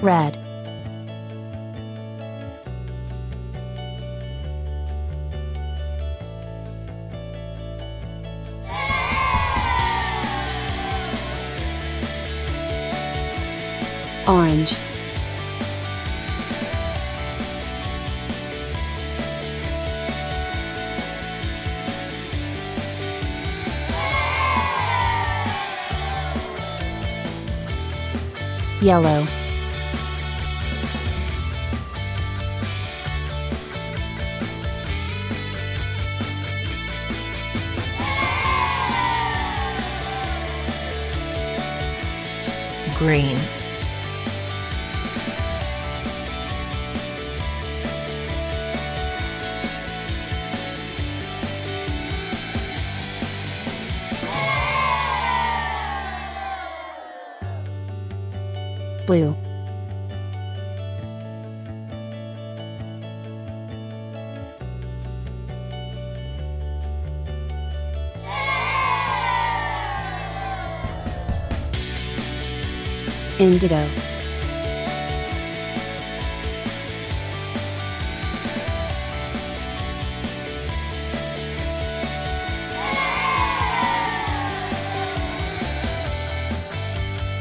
Red. Orange. Yellow. Green. Blue. Indigo.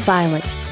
Violet.